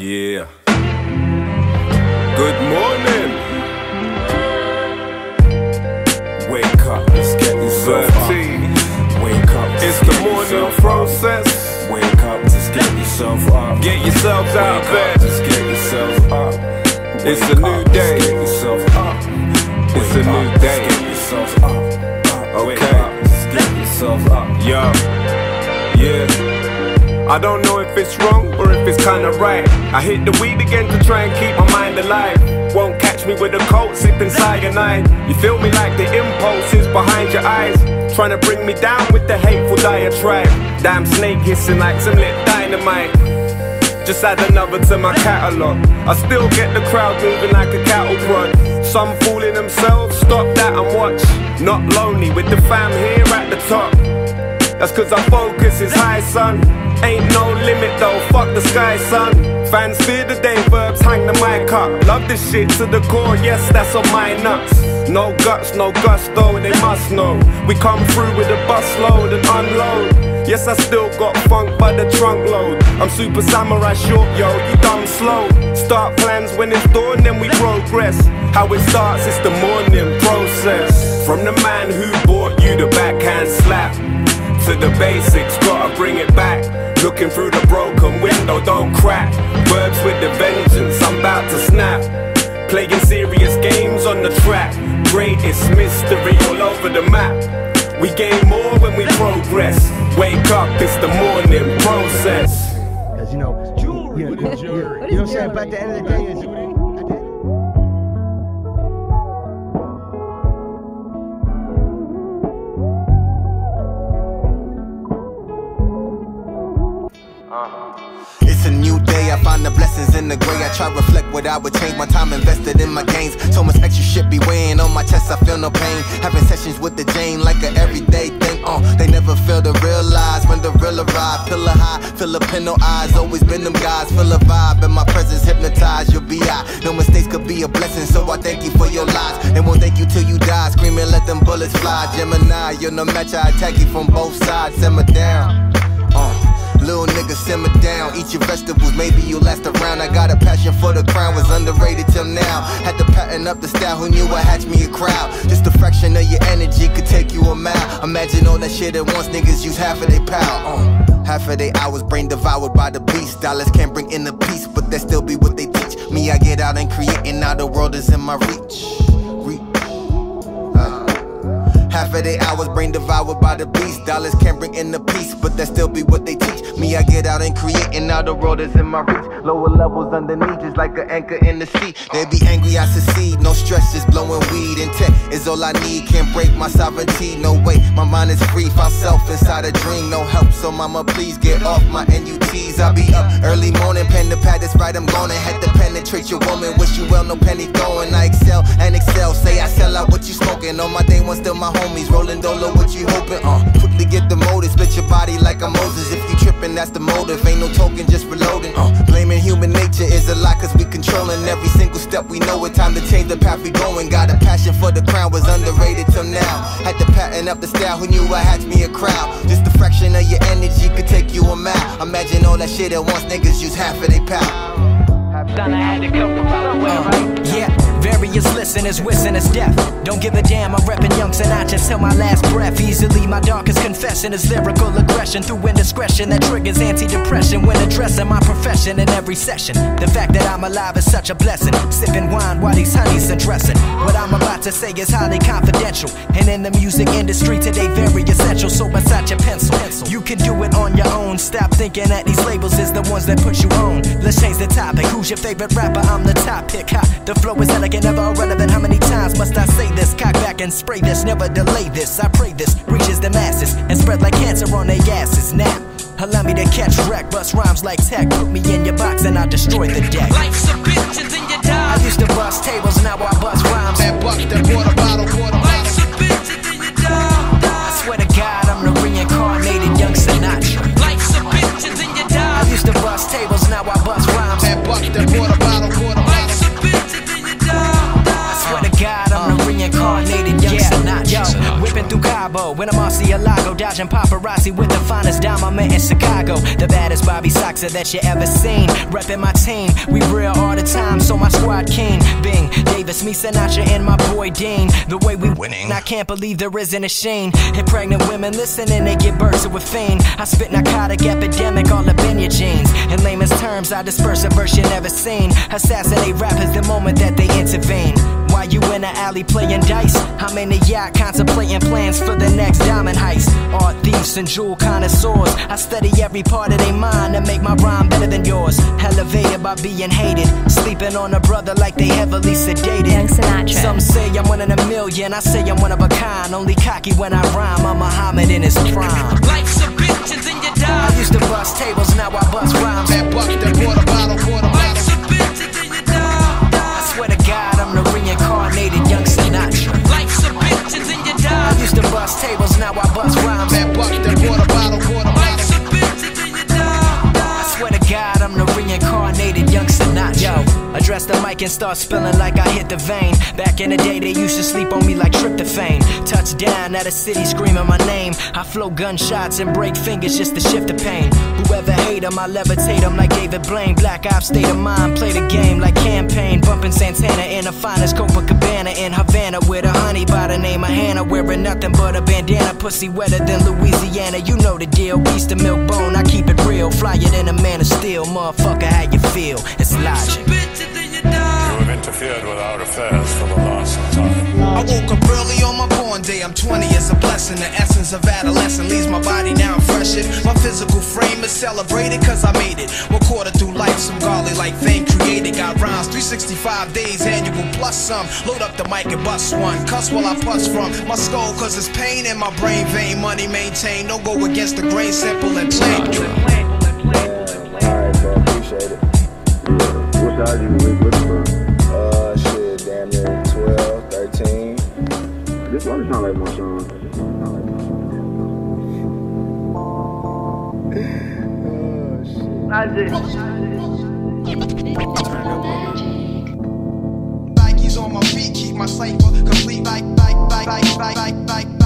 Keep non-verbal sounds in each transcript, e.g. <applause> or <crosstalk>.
Yeah. Good morning. Wake up, let's get yourself up. Wake up, it's the morning process. Wake up, just get yourself up. Get yourselves out of bed. Just get yourself up. It's a new day. Get yourself up. It's a new day. Get yourself up. Okay. Just get yourself up. Yo. Yeah. I don't know it's wrong or if it's kinda right. I hit the weed again to try and keep my mind alive. Won't catch me with a coat sipping cyanide. You feel me like the impulses behind your eyes. Trying to bring me down with the hateful diatribe. Damn snake hissing like some lit dynamite. Just add another to my catalogue. I still get the crowd moving like a cattle prod. Some fooling themselves, stop that and watch. Not lonely with the fam here at the top. That's cause our focus is high, son. Ain't no limit though, fuck the sky, son. Fear the day, verbs hang the mic up. Love this shit to the core, yes, that's on my nuts. No guts, no gusto, they must know. We come through with a busload and unload. Yes, I still got funk by the trunk load. I'm super samurai short, yo, you dumb slow. Start plans when it's dawn, then we progress. How it starts, it's the morning process. From the man who bought you the backhand slap to the basics, gotta bring it back. Looking through the broken window, don't crack. Verbs with the vengeance, I'm about to snap. Playing serious games on the track. Greatest mystery all over the map. We gain more when we progress. Wake up, it's the morning process. Cause you know, you, you, you, you know what I'm saying? But at the end of the day, is Find the blessings in the gray. I try reflect what I would change. My time invested in my gains. So much extra shit be weighing on my chest, I feel no pain. Having sessions with the Jane like an everyday thing. Uh, they never fail to realize when the real arrive. Pillar high, Filipino eyes, always been them guys. Feel a vibe, and my presence hypnotized. You'll be I. No mistakes could be a blessing, so I thank you for your lies. And won't thank you till you die. Screaming, let them bullets fly. Gemini, you're no match, I attack you from both sides. Simmer down. Uh. Little nigga simmer down, eat your vegetables, maybe you'll last around. I got a passion for the crown, was underrated till now. Had to pattern up the style, who knew I hatch me a crowd? Just a fraction of your energy could take you a mile. Imagine all that shit at once, niggas use half of their power. Uh, half of their hours brain devoured by the beast. Dollars can't bring in the peace, but that still be what they teach. Me, I get out and create, and now the world is in my reach. Half of their hours brain devoured by the beast. Dollars can't bring in the peace, but that still be what they teach. Me, I get out and create, and now the world is in my reach. Lower levels underneath, just like an anchor in the sea. They be angry, I succeed. No stress, just blowing weed. And tech is all I need. Can't break my sovereignty. No way, my mind is free. Found self inside a dream. No help, so mama, please get off my NUTs. I'll be up early morning, pen the pad, that's right, I'm gonna Had to penetrate your woman. Wish you well, no penny throwing. I excel and excel. Say I sell out what you smoking. On my day one, still my homies. Rolling dolo, what you hoping? Uh, quickly get the motive, split your body like a Moses. If you tripping, that's the motive. Ain't no token, just reloading. Uh, blaming human nature is a lie, cause we controlling every single step we know it. Time to change the path we going. Got a passion for the crown, was underrated till now. Had to pattern up the style, who knew I had me a crowd? Just a fraction of your energy could take you a mile. Imagine all that shit at once, niggas use half of their power. Uh, yeah, various listeners wishing us death. Don't give a damn, I'm reppin' young Sinatra till my last breath. Easily, my darkest confession is lyrical aggression through indiscretion that triggers anti-depression when addressing my profession in every session. The fact that I'm alive is such a blessing. Sipping wine while these honeys undressing. What I'm about to say is highly confidential, and in the music industry today, very essential. So beside your pencil, you can do it on your own. Stop thinking that these labels is the ones that put you on. Let's change the topic. Who's your favorite rapper? I'm the top pick. The flow is elegant, never irrelevant. How many times must I say this? Cock back and spray this, never delay this. I pray this reaches the masses and spread like cancer on their asses. Now, allow me to catch wreck, bust rhymes like tech. Put me in your box and I'll destroy the deck. Life's a bitch and then you die. I used to bust tables, now I bust rhymes. That buck, that water bottle, water Life's a bitch and then you die. I swear to God, I'm the reincarnated young Sinatra. Life's a bitch and then you I used to bust tables, now I bust rhymes. That buck, that water bottle, water whipping through Cabo. When I'm Lago, dodging paparazzi with the finest dime I met in Chicago. The baddest Bobby Soxer that you ever seen. Reppin' my team, we real all the time, so my squad king. Bing, Davis, me, Sinatra, and my boy Dean. The way we winning, I can't believe there isn't a sheen. Hit pregnant women listening, they get bursted with fiend. I spit narcotic epidemic all up in your jeans. In layman's terms, I disperse a verse you never seen. Assassinate rappers the moment that they intervene. Why you in the alley playing dice? I'm in the yacht contemplating plans for the next diamond heist. Art thieves and jewel connoisseurs. I study every part of their mind to make my rhyme better than yours. Elevated by being hated. Sleeping on a brother like they heavily sedated. Young Sinatra. Some say I'm one in a million. I say I'm one of a kind. Only cocky when I rhyme. I'm Muhammad in his prime. Life's a bitch and then you I die. used to bust tables, now I bust rhymes. That buck, that water bottle, water used to bust tables, now I bust rhymes. That buck, that water bottle, water bottle. a bitch and then you die. I swear to God, I'm the reincarnated young Sinatra. Yo, address the mic and start spilling like I hit the vein. Back in the day, they used to sleep on me like tryptophan. Touchdown at a city screaming my name. I flow gunshots and break fingers just to shift the pain. Whoever hate 'em, I levitate 'em like David Blaine. Black ops state of mind, play the game like campaign. Bumping Santana in the finest Copacabana in with a honey by the name of Hannah. Wearing nothing but a bandana, pussy wetter than Louisiana. You know the deal. Piece to milk bone, I keep it real. Flyer than a man of steel. Motherfucker, how you feel? It's Life's a logic. then you die. You have interfered with our affairs for the last time. I woke up early on my born day. I'm 20, it's a blessing. The essence of adolescence leaves my body now freshened. My physical frame is celebrated cause I made it. One quarter through life, some godly like thing created. Got rhymes 365 days, annual plus some. Load up the mic and bust one. Cuss while I puss from my skull cause it's pain in my brain vein. Money maintained, no go against the grain, simple and plain. Alright, appreciate it. What you for? This one is not like my song. Nikes on my feet, keep my cipher complete. Like, like, like, like, like, like, like,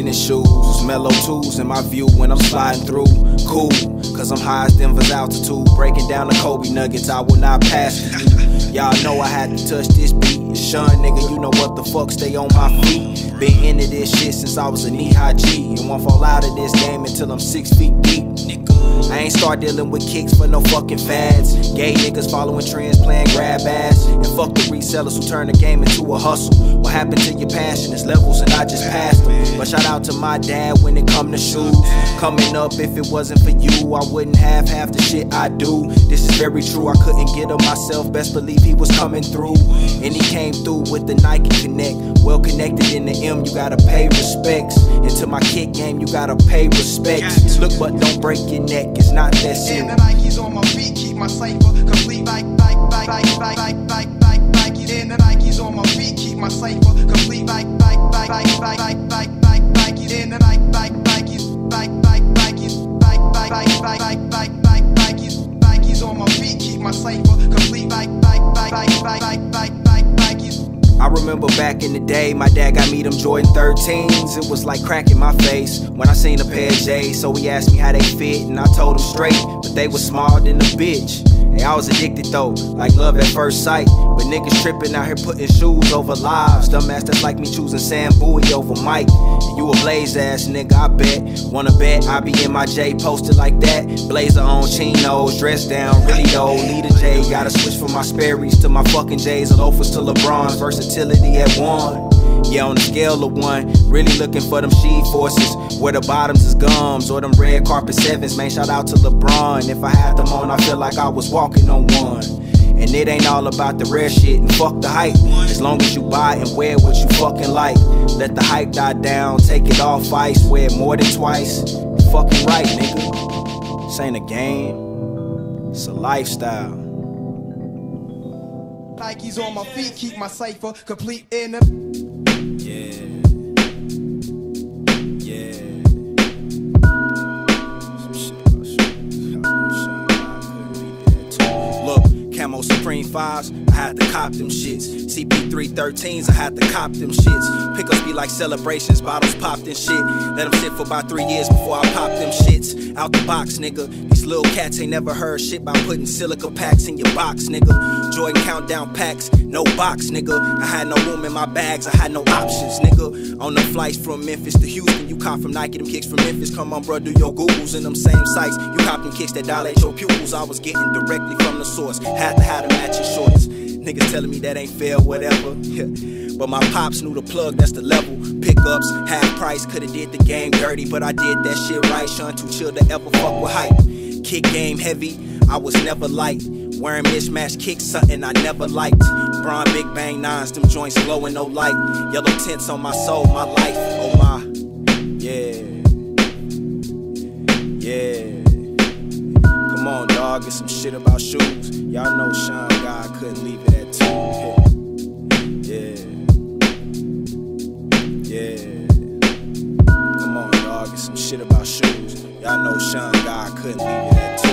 tennis shoes. Mellow tools in my view when I'm sliding through. Cool, cause I'm high as Denver's altitude. Breaking down the Kobe nuggets, I will not pass you. Y'all know I had to touch this beat. Shun, nigga, you know what the fuck, stay on my feet. Been into this shit since I was a knee high G. And won't fall out of this game until I'm six feet deep. I ain't start dealing with kicks for no fucking fads. Gay niggas following trends, playing grab ass. And fuck the resellers who turn the game into a hustle. What happened to your passion? It's levels and I just passed them. But shout out to my dad when it come to shoes. Coming up, if it wasn't for you, I wouldn't have half the shit I do. This is very true, I couldn't get him myself. Best believe he was coming through. And he came through with the Nike Connect. Well connected in the M, you gotta pay respects. And to my kick game, you gotta pay respects. Look, but don't break your neck, it's not that And the. Nikes on my feet keep my cipher complete. Like, like, like, like, like, like, like, like, Nikes. And the Nikes on my feet keep my cipher complete. Like, like, like, like, like, like, like, like, Nikes. And the like, like, Nikes, like, like, Nikes, like, like, like, like, like, like, like, Nikes. Nikes on my feet keep my cipher complete. Like, like, like, like, like, like, like, like, Nikes. I remember back in the day, my dad got me them Jordan 13s. It was like cracking my face when I seen a pair of J's. So he asked me how they fit, and I told him straight, but they was smaller than a bitch. Hey, I was addicted though, like love at first sight. But niggas tripping out here putting shoes over lives. Dumbass that's like me choosing Sam Bowie over Mike. And you a blaze ass nigga, I bet. Wanna bet I be in my J posted like that. Blazer on chinos, dressed down, really though. Need a J, gotta switch from my Sperry's to my fucking J's, and loafers to LeBron's. Versatility at one. Yeah, on a scale of one, really looking for them she forces. Where the bottoms is gums or them red carpet sevens. Man, shout out to LeBron. If I had them on, I feel like I was walking on one. And it ain't all about the rare shit and fuck the hype. As long as you buy and wear what you fucking like. Let the hype die down, take it off ice, wear it more than twice. Fucking right, nigga. This ain't a game, it's a lifestyle. Nikes on my feet, keep my cipher complete in the. Yeah. Camo Supreme 5s, I had to cop them shits. CP313s, I had to cop them shits. Pickups be like celebrations, bottles popped and shit. Let them sit for about three years before I pop them shits. Out the box, nigga. These little cats ain't never heard shit by putting silica packs in your box, nigga. Jordan countdown packs, no box, nigga. I had no room in my bags, I had no options, nigga. On the flights from Memphis to Houston, you cop from Nike, them kicks from Memphis. Come on, bro, do your Googles in them same sites. You cop them kicks that dilate your pupils. I was getting directly from the source. Had to have the matching shorts. Niggas telling me that ain't fair, whatever. but my pops knew the plug, that's the level. Pickups, half price, coulda did the game dirty, but I did that shit right. Shun too chill to ever fuck with hype. Kick game heavy, I was never light. Wearing mismatched kicks, something I never liked. Braun Big Bang nines, them joints glowing no light. Yellow tints on my soul, my life, oh my. On, dog, get some shit about shoes. Y'all know Sean God couldn't leave it at two. Yeah. Yeah. Come on, dog, get some shit about shoes. Y'all know Sean God couldn't leave it at two.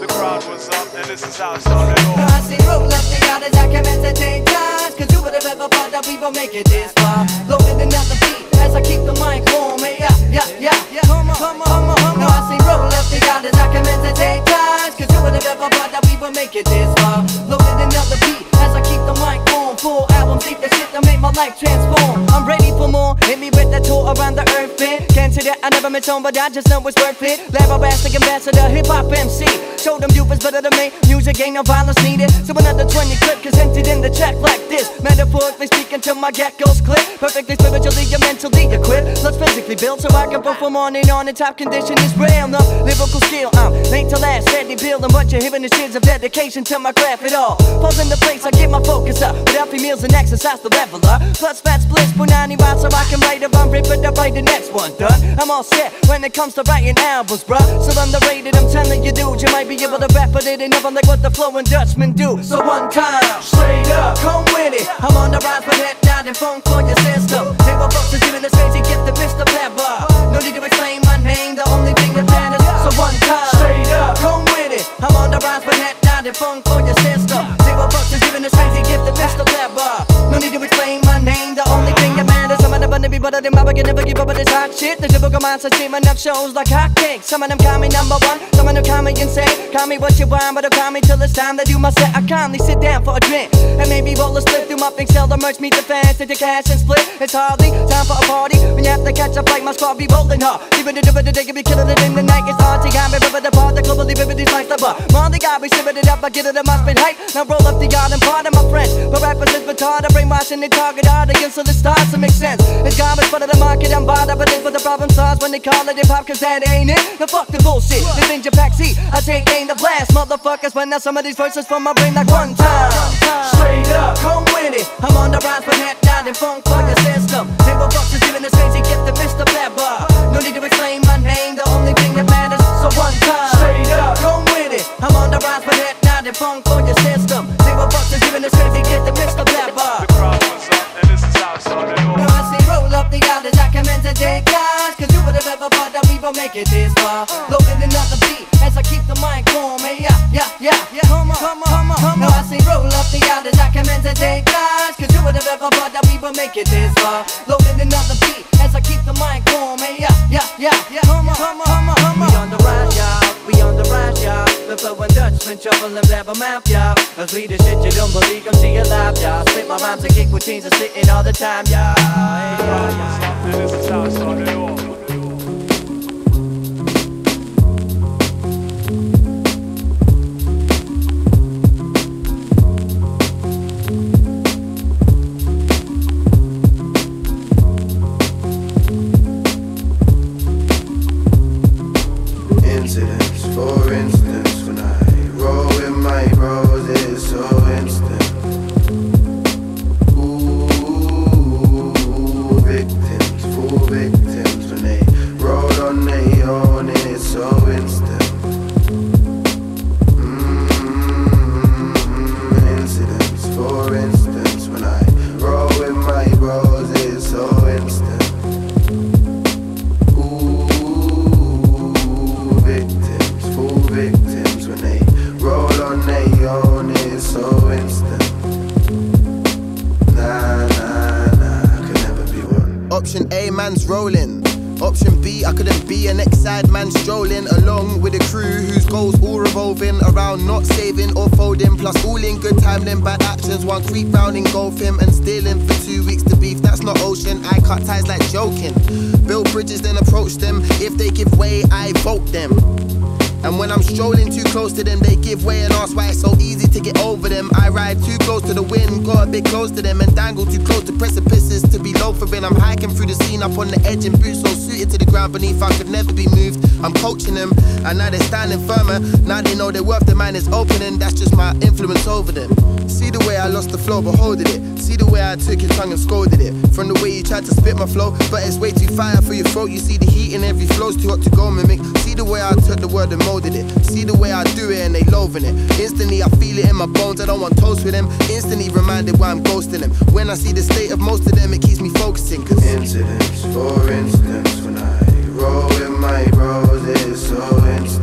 The crowd was up, and this is how it started off. I see roll up, they got it documented ten times. Cause you would have ever thought that we would make it this far. Loaded another beat as I keep the mic warm. Hey, yeah, yeah, yeah, yeah. Come on, come on, come on, come on. Now I see roll up, they got it documented ten times. Cause you would have ever thought that we would make it this far. Loaded another beat as I keep the mic warm. Full albums, deep the shit that make my life transform. I'm ready for more. Hit me with that tour around the earth, man. That I never met someone, but I just know it's worth it. Labarbastic ambassador, hip hop MC. Show them you was better than me. Music ain't no violence needed. So another 20 clip presented in the track like this. Metaphorically speaking till my get goes clip. Perfectly spiritually and mentally equipped. Let's physically build so I can perform on and on. In top condition is real. No lyrical skill. I'm made to last, steady building. What you're hearing is shits of dedication to my craft It all. Pause in the place, I get my focus up. With healthy meals and exercise, the leveler. Plus fat splits, punani rhymes so I can write if I'm ripping to write the next one done. I'm all set when it comes to writing albums, bruh. So underrated, I'm telling you, dude, you might be able to rap, but it ain't never like what the flowing Dutchman do. So one time, straight up, come with it. I'm on the rise, but head down and phone for your system. They were is giving this crazy gift to Mr. Pepper. No need to explain my name, the only thing that matters. So one time, straight up, come with it. I'm on the rise, but head down and phone for your system. They were is giving this crazy gift to Mr. Pepper. No need to explain Bunny, be better than my can never give up on this hot shit. The typical mindset streaming up shows like hotcakes. Some of them call me number one, some of them call me insane. Call me what you want, but don't call me till it's time to do my set. I calmly sit down for a drink and maybe roll a split through my thing. Sell the merch, meet the fans, take the cash and split. It's hardly time for a party when you have to catch up like my squad be rolling hard. Even the different they can be killing it in the night. It's hard to got me river the part, the globally vivid these nights the bar. Molly got me sipping it up, I get it in my spit hype. Now roll up the garden part of my friends. But rappers is retarded, brainwashing the target audience, so the stars to make sense. It's but of the market, I'm bothered, but it's what the problem starts when they call it hip hop, cause that ain't it. Now fuck the bullshit, this ain't your backseat. I take aim to blast, motherfuckers, when now some of these verses from my brain like one time. Straight up, come with it. I'm on the rise, but head down and funk for your system. Were fuckers giving this crazy gift to Mr. Pepper. No need to explain my name, the only thing that matters. So one time, straight up, come with it. I'm on the rise, but head down and funk for your system. Were fuckers giving this crazy gift to Mr. Pepper. The crowd was up, and this is how it started make it this far Loading another beat. As I keep the mic warm Hey, yeah, yeah, yeah, yeah Come on, come on, come on, come on Now I say roll up the other documented take guys. Cause you would have ever thought that we would make it this far. Loading another beat. As I keep the mic warm Hey, yeah, yeah, yeah, yeah Come on, come on, come on, come on We on the rise, y'all. We on the rise, y'all. The flowing Dutchman, and Blabbermouf, y'all. Cause the shit you don't believe, come see it live, y'all. Spit my rhymes and kick routines and sitting all the time, y'all. Hey, yeah, yeah. Ties like joking. Build bridges, then approach them. If they give way, I vote them. And when I'm strolling too close to them, they give way and ask why it's so easy to get over them. I ride too close to the wind, got a bit close to them, and dangle too close to precipices to be loafering. I'm hiking through the scene up on the edge in boots so suited to the ground beneath. I could never be moved. I'm coaching them, and now they're standing firmer. Now they know their worth, the mind is opening. That's just my influence over them. See the way I lost the flow, but holding it. See the way I took your tongue and scolded it. From the way you tried to spit my flow, but it's way too fire for your throat. You see the heat in every flow's too hot to go mimic. See the way I took the word and molded it. See the way I do it and they loathing it. Instantly I feel it in my bones. I don't want toast with them. Instantly reminded why I'm ghosting them. When I see the state of most of them, it keeps me focusing. Cause Incidents, for instance, when I roll with my bros, it's so instant.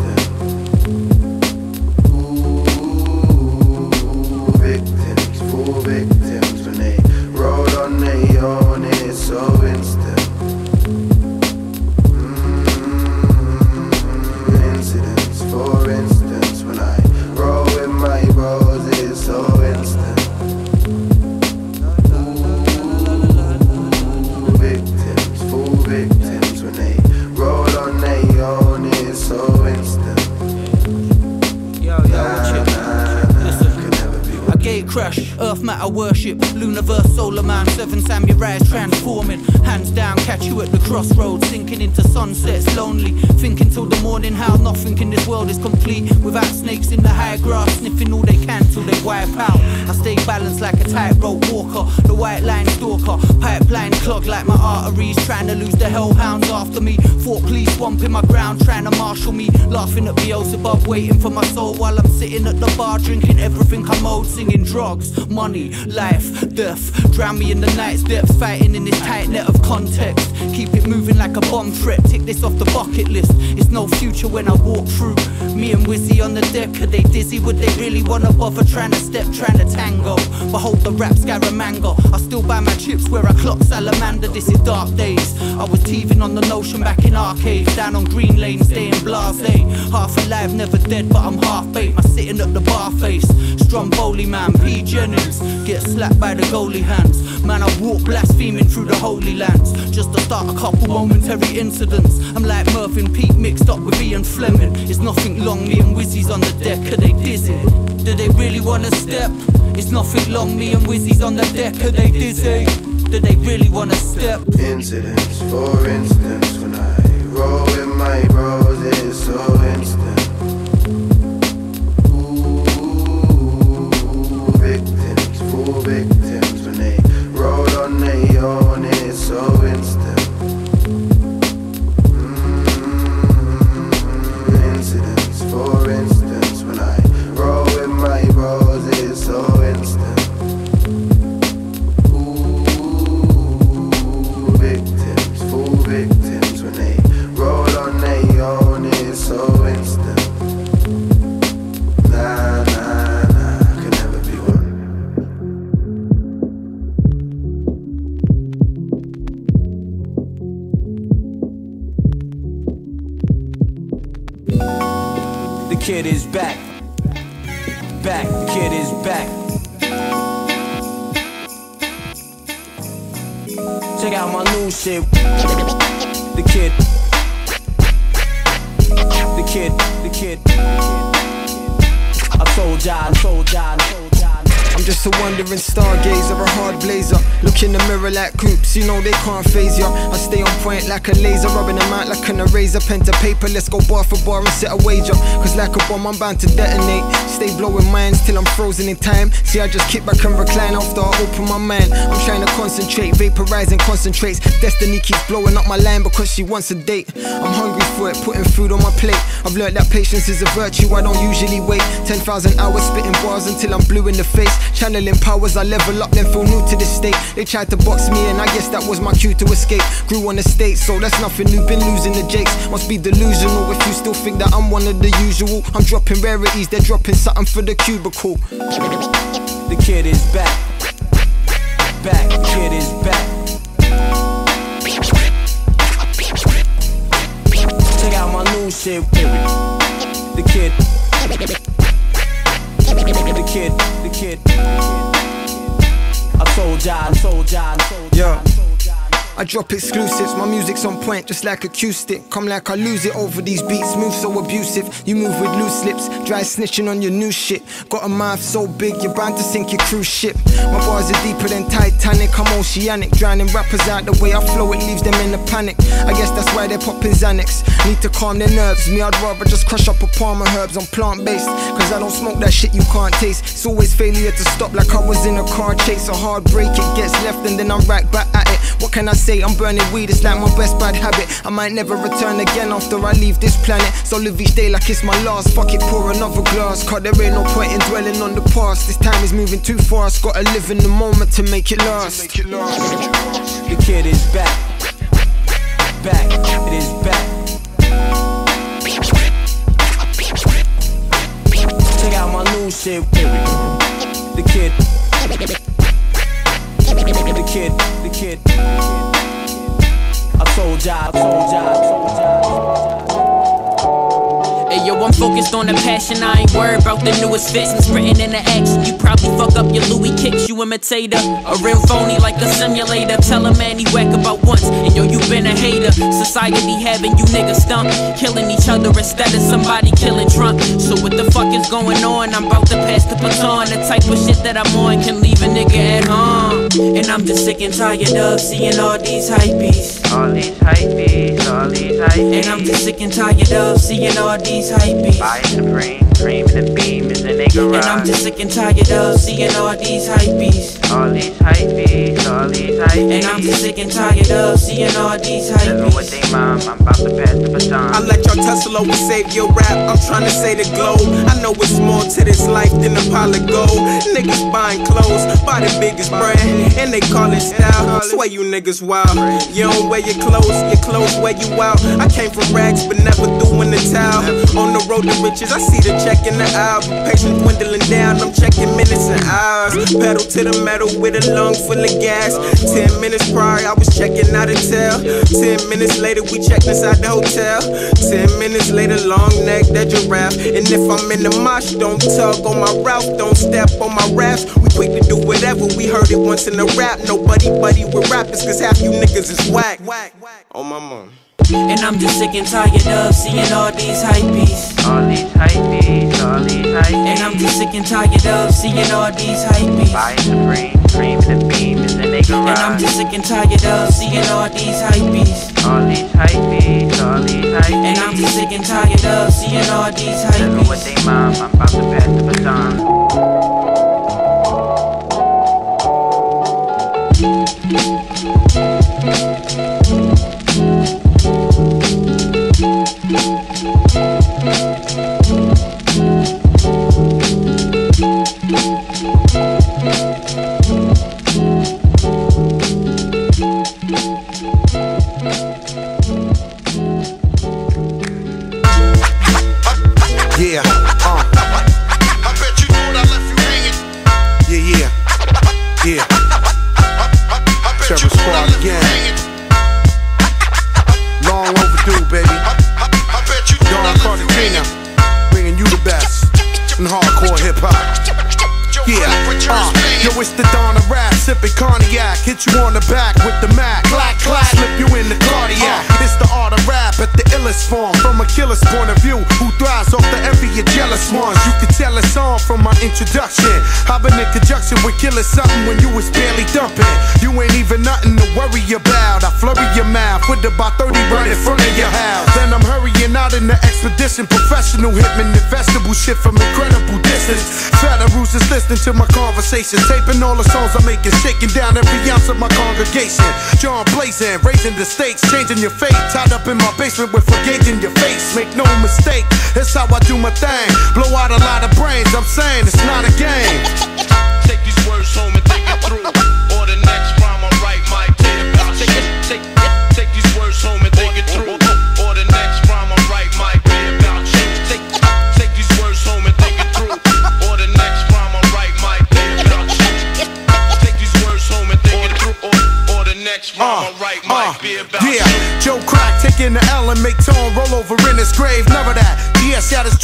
Gate crash, earth matter worship, Luniverse, solar man, seven samurais transforming. Hands down, catch you at the crossroads, sinking into sunsets, lonely. Thinking till the morning how nothing in this world is complete without snakes in the high grass, sniffing all they can till they wipe out. I stay balanced like a tightrope walker, the white line stalker, pipeline clogged like my arteries, trying to lose the hellhounds after me. Fort police swamping my ground, trying to marshal me, laughing at Beelzebub, waiting for my soul while I'm sitting at the bar drinking everything I'm owed, singing drugs, money, life, death. Drown me in the night's depths, fighting in this tight net of context. Keep it moving like a bomb threat, tick this off the bucket list. It's no future when I walk through. Me and Wizzy on the deck, are they dizzy? Would they really wanna bother trying to step, trying to tango? Behold the rap Scaramanga. I still buy my chips where I clock salamander. This is dark days. I was teething on the notion back in arcades, down on Green Lane, staying blasé. Half alive, never dead, but I'm half baked. My sitting at the bar face, Stromboli man, P Jennings. Get slapped by the goalie hands. Man, I walk blaspheming through the holy lands. Just to start a couple momentary incidents. I'm like Mervyn Peake mixed up with Ian Fleming. It's nothing long, me and Wizzy's on the deck. Are they dizzy? Do they really wanna step? It's nothing long, me and Wizzy's on the deck. Are they dizzy? Do they really wanna step? Incidents, for instance, when I roll with my bros, it's so instant. Kid is back. Back, the kid is back. Check out my new shit. The kid. The kid, the kid. I told y'all, I told y'all, I told y'all. Just a wandering stargazer, a hard blazer. Look in the mirror like coops, you know they can't phase ya. I stay on point like a laser, rubbing them out like an eraser. Pen to paper, let's go bar for bar and set a wager. Cause like a bomb, I'm bound to detonate. Stay blowing minds till I'm frozen in time. See, I just kick back and recline after I open my mind. I'm trying to concentrate, vaporizing concentrates. Destiny keeps blowing up my line because she wants a date. I'm hungry for it, putting food on my plate. I've learned that patience is a virtue, I don't usually wait. 10,000 hours spitting bars until I'm blue in the face. Channeling powers, I level up, then feel new to this state. They tried to box me and I guess that was my cue to escape. Grew on the state, so that's nothing new. Been losing the jakes, must be delusional if you still think that I'm one of the usual. I'm dropping rarities, they're dropping something for the cubicle. The kid is back. Back, kid is back. Check out my new shit. The kid. The kid. The kid. I told y'all, I told y'all, I told y'all. Yeah. I drop exclusives, my music's on point just like acoustic. Come like I lose it over these beats, move so abusive. You move with loose lips, dry snitching on your new shit. Got a mouth so big, you're bound to sink your cruise ship. My bars are deeper than Titanic, I'm oceanic. Drowning rappers out the way I flow, it leaves them in a panic. I guess that's why they're popping Xanax. Need to calm their nerves, me I'd rather just crush up a palm of herbs. I'm plant based, cause I don't smoke that shit you can't taste. It's always failure to stop like I was in a car chase. A hard break, it gets left and then I'm right back at it. What can I say? I'm burning weed, it's like my best bad habit. I might never return again after I leave this planet. So live each day like it's my last. Fuck it, pour another glass. Cause there ain't no point in dwelling on the past. This time is moving too fast. Gotta live in the moment to make it last. The kid is back. Back. It is back. Check out my new shit. The kid. The kid. The kid. I told y'all, I told I told. I'm focused on the passion. I ain't worried about the newest fits. It's written in the action. You probably fuck up your Louis kicks, you imitator. A real phony like a simulator. Tell a man he whack about once. And yo, you been a hater. Society having you niggas stump. Killing each other instead of somebody killing Trump. So what the fuck is going on? I'm about to pass the baton. The type of shit that I'm on can leave a nigga at home. And I'm just sick and tired of seeing all these hypebees. All these hypebees, all these hypebees. And I'm just sick and tired of seeing all these hypebees. Fire supreme, cream in the beam is in. And I'm just sick and tired of seeing all these hypebees. All these hypebees, all these hypebees. And I'm just sick and tired of seeing all these Living with they mom, I'm about to pass the baton. I let y'all tussle over save your rap. I'm trying to say the globe. I know it's more to this life than a pile of gold. Niggas buying clothes, buy the biggest brand, and they call it style. Swear you niggas wild. You don't wear your clothes, your clothes wear you out. I came from rags, but never threw in the towel. On the road to riches, I see the check in the aisle. Patience dwindling down, I'm checking minutes and hours. Pedal to the metal with a lung full of gas. Ten minutes prior, I was checking out a tail. Ten minutes later, we checked inside the hotel. Ten minutes later, long neck, that giraffe. And if I'm in the mosh, don't tug on my route, don't step on my raps. We quick to do whatever, we heard it once in a rap. Nobody buddy with rappers, cause half you niggas is whack. Oh my mom. And I'm just sick and tired of seeing all these hypebees. All these hypebees, all these hypebees. And I'm just sick and tired of seeing all these hypebees. Fire supreme, cream the beam is in they garage. And I'm just sick and tired of seeing all these hypebees. All these hypebees, all these hypebees. And I'm just sick and tired of seeing all these Living with they mom, I'm about to pass the baton. At the illest form. From a killer's point of view, who thrives off the envy of jealous ones. You can tell it's on from my introduction. I've been in conjunction with killing something when you was barely dumping. You ain't even nothing to worry about. I flurry your mouth with about 30 right in front of your house. Then I'm hurrying out in the expedition. Professional hitman, the vegetable shit from incredible distance. Federals is listening to my conversation. Taping all the songs I'm making, shaking down every ounce of my congregation. John blazing, raising the stakes, changing your fate. Tied up in my basement with forgaging your face. Make no mistake, that's how I do my thing. Blow out a lot of brains, I'm saying it's not a game. Take these words home and think it through. Taking the L and make tone roll over in his grave, never that. GS out his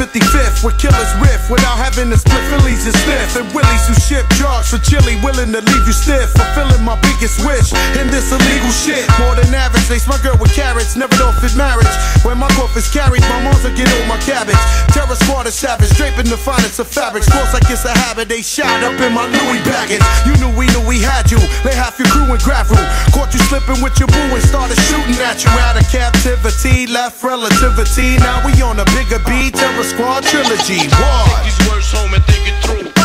55th with killers riff without having to split Phillies and sniff. And Willies who ship drugs for chili, willing to leave you stiff. Fulfilling my biggest wish in this illegal shit. More than average, my girl with carrots, never know if it's marriage. When my cough is carried, my mom's will get all my cabbage. Terror squad is savage, draping the finest of fabrics. Close like it's a habit, they shot up in my Louis baggage. You knew we knew we had you. Lay half your crew in room. Caught you slipping with your boo and started shooting at you out of captivity. Left relativity. Now we on a bigger beat. Terror squad trilogy. War. Take these words home and think it through.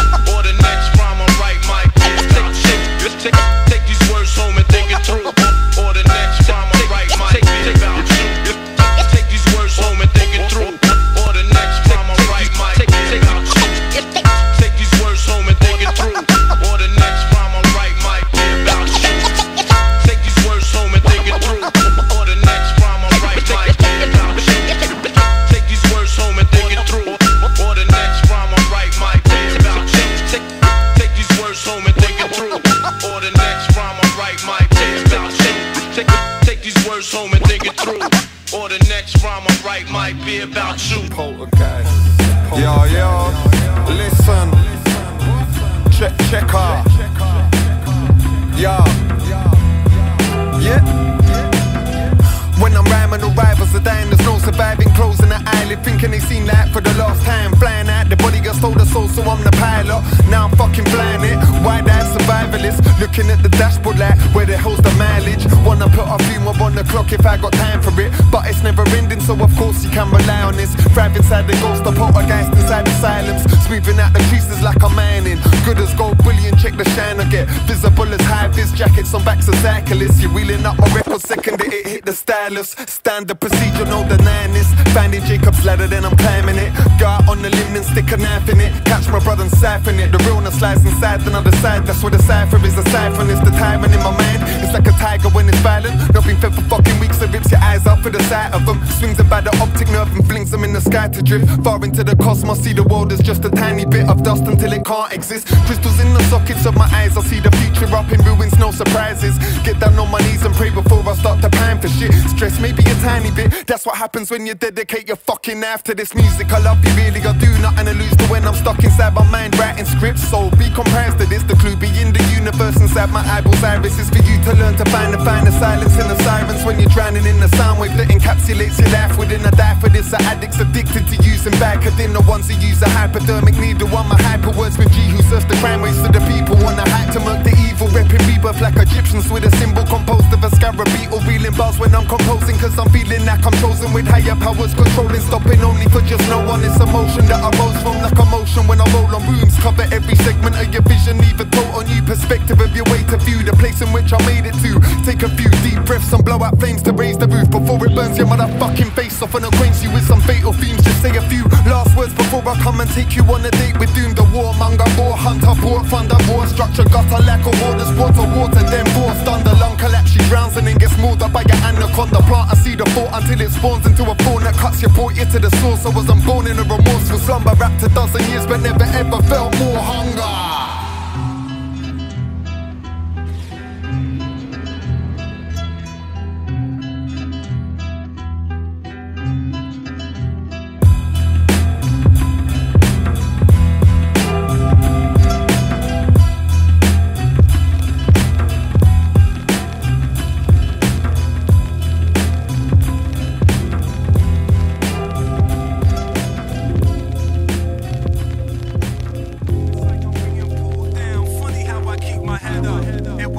Jacob's ladder, then I'm climbing it. Out on the limb and stick a knife in it. Catch my brother and siphon it. The realness lies inside the other side. That's where the cipher is. The siphon is the tyrant in my mind. It's like a tiger when it's violent. Not fed for fucking weeks. It rips your eyes out for the sight of them. Swings them by the optic nerve and flings them in the sky to drift. Far into the cosmos. See the world as just a tiny bit of dust until it can't exist. Crystals in the sockets of my eyes. I see the future up in ruins. No surprises. Get down on my knees and pray before I start to pine for shit. Stress maybe a tiny bit. That's what happens when you dedicate your fucking life to this music. I love you really. I do nothing to lose to when I'm stuck inside my mind writing scripts. So be comprised of this. The clue be in the universe inside my eyeballs. Iris is for you to learn to find the find the silence in the sirens when you're drowning in the sound wave that encapsulates your life within a die for this. The addicts addicted to using Vicodin. The ones who use a hypodermic needle on my hyper words with G who serves the crime waves to the people on the hype to murk the evil. Repping rebirth like Egyptians with a symbol composed of a scarab beetle. Reeling bars when I'm composing cause I'm feeling like I'm chosen with higher powers controlling. Stopping only for just no one. It's emotion that arose from like emotion when I roll on rooms. Cover every segment of your vision, even total new perspective of your way to view the place in which I made it to. Take a few deep breaths and blow out flames to raise the roof before it burns your motherfucking face off and acquaints you with some fatal themes. Just say a few last words before I come and take you on a date with doom. The warmonger, war hunter, brought thunder, war structure, gutter a water, it spawns into a thorn that cuts your brought you to the source. I wasn't born in a remorseful slumber, wrapped a dozen years, but never ever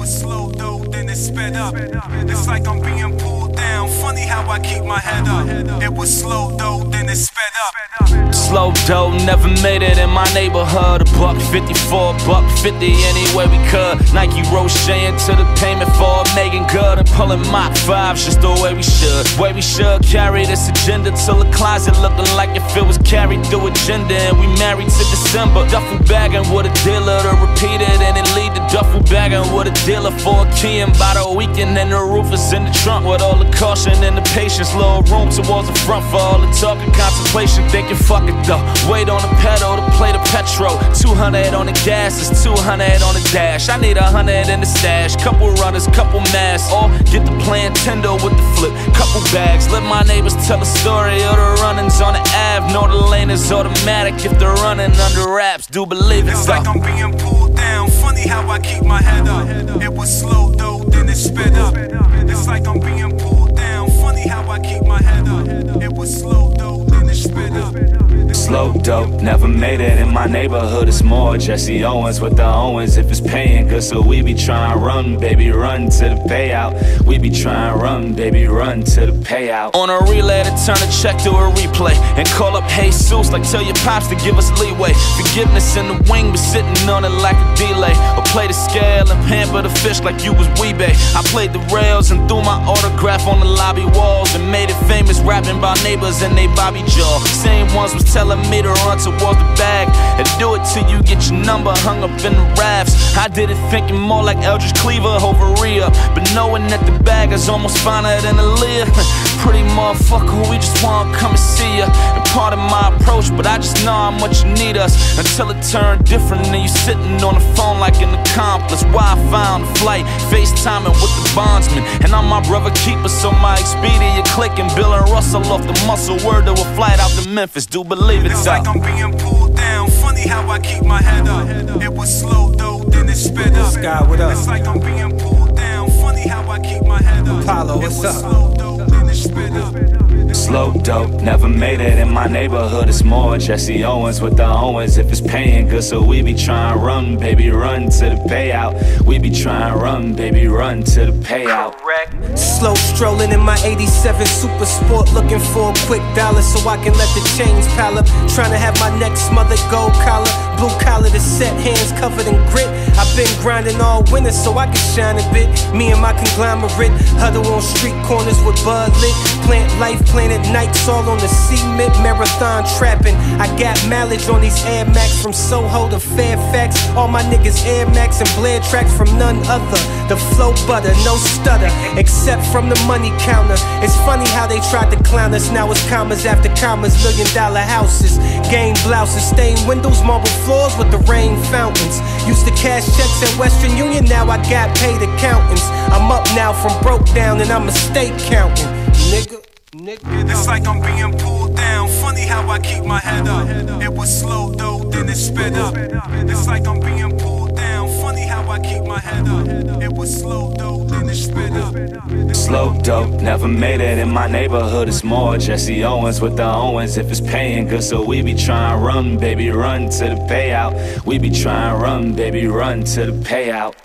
slow though, then it sped up. It's like I'm being pulled down. Funny how I keep my head up. It was slow though, then it sped up. Slow dough, never made it in my neighborhood. A buck 54, buck 50 any way we could. Nike Roshe into the payment for Meagan Good. And pulling Mach 5s just the way we should. Way we should carry this agenda till the closet looking like if it was carried through agenda. And we married to December. Duffel bagging with a dealer to repeat it. And it lead to duffel bagging with a dealer for a key and by the weekend. And the roof is in the trunk with all the caution and the patience. Little room towards the front for all the talk and contemplation. Thinking, fuck it though. Wait on the pedal to play the petrol. 200 on the gas is 200 on the dash. I need a hundred in the stash. Couple runners, couple masks. Or get the plan Tendo with the flip. Couple bags. Let my neighbors tell the story of the runnings on the Ave. Know the lane is automatic if they're running under wraps. Do believe it It's like I'm being pulled down. Funny how I keep my head up. It was slow Slow dope, never made it in my neighborhood. It's more Jesse Owens with the Owens. If it's paying good, so we be trying run, baby, run to the payout. We be trying run, baby, run to the payout. On a relay to turn a check to a replay and call up Jesus like tell your pops to give us leeway. Forgiveness in the wing, but sitting on it like a delay. Or play the scale and pamper the fish like you was Wee-Bey. I played the rails and threw my autograph on the lobby walls and made it famous rapping about neighbors and they Bobby Jaw. Same ones was telling me to run the bag and do it till you get your number hung up in the rafts. I did it thinking more like Eldridge Cleaver over Rhea, but knowing that the bag is almost finer than Aaliyah. <laughs> Pretty motherfucker, we just wanna come and see ya. And part of my approach, but I just know how much you need us until it turned different and you sitting on the phone like an accomplice. Why I found a flight, FaceTiming with the bondsman, and I'm my brother keeper, so my Expedia clicking, Bill and Russell off the muscle. Word to a flight out to Memphis, do believe it It's though. like I'm being pulled down. Funny how I keep my head up. It was slow though, then it sped up. Sky, what up? It's like I'm being pulled down. Funny how I keep my head up. Apollo, it what's was up? Slow dope, never made it in my neighborhood. It's more Jesse Owens with the Owens. If it's paying good, so we be trying run, baby, run to the payout. We be trying run, baby, run to the payout. Slow strolling in my 87 Super Sport, looking for a quick dollar so I can let the chains pile up. Trying to have my next mother gold collar, blue collar to set, hands covered in grit. I've been grinding all winter so I can shine a bit. Me and my conglomerate huddle on street corners with Bud lit. Plant life, planet Nikes all on the cement, marathon trapping. I got mileage on these Air Max from Soho to Fairfax. All my niggas Air Max and Blair tracks from none other. The flow butter, no stutter, except from the money counter. It's funny how they tried to clown us. Now it's commas after commas, million dollar houses, game blouses, stained windows, marble floors with the rain fountains. Used to cash checks at Western Union, now I got paid accountants. I'm up now from broke down and I'm a state counting, nigga. It's like I'm being pulled down. Funny how I keep my head up. It was slow though, then it sped up. It's like I'm being pulled down. Funny how I keep my head up. It was slow though, Slow dope, never made it in my neighborhood. It's more Jesse Owens with the Owens. If it's paying good, so we be trying run, baby, run to the payout. We be trying run, baby, run to the payout.